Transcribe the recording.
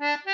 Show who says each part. Speaker 1: Mm-hmm.